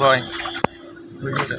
rồi. Mình được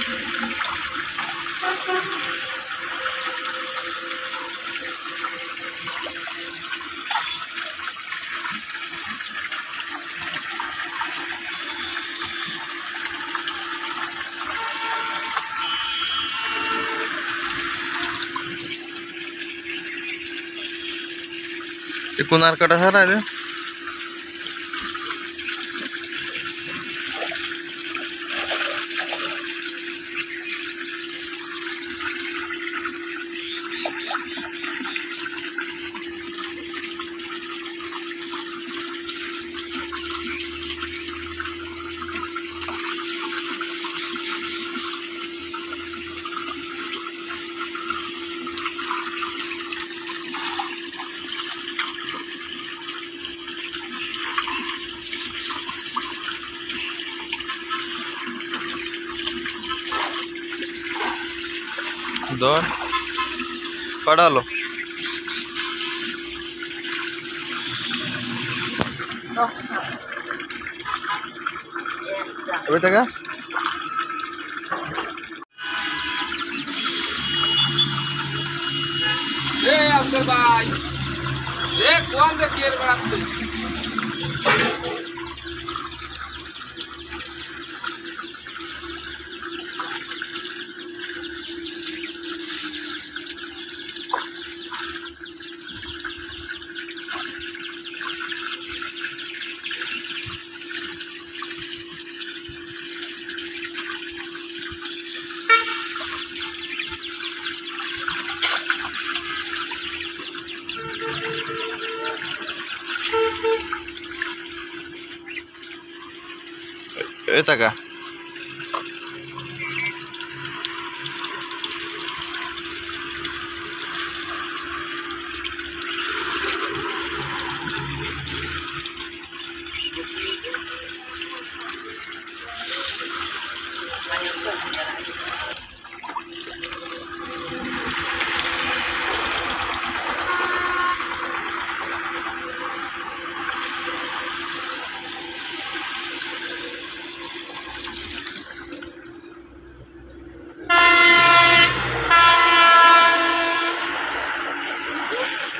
ते कुणारकडं राहिलं दो पढ़ा लो। बेटा क्या? है अब्दुल भाई। एक वन से केयर बनाते এ কোন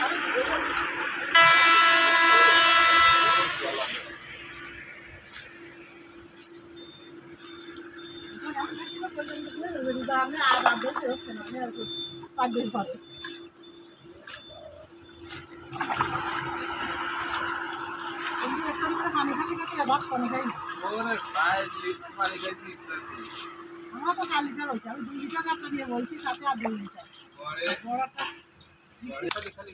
দে কের বেড়াচ্ছে এ টাকা ওরে ভাই লিফট মারি গেছি আমার তো কালি লিটার হয়েছে আমি দুই লিটার একটা নিয়ে বলছি সাথে আর দুই লিটার। পরে? বড় একটা খালি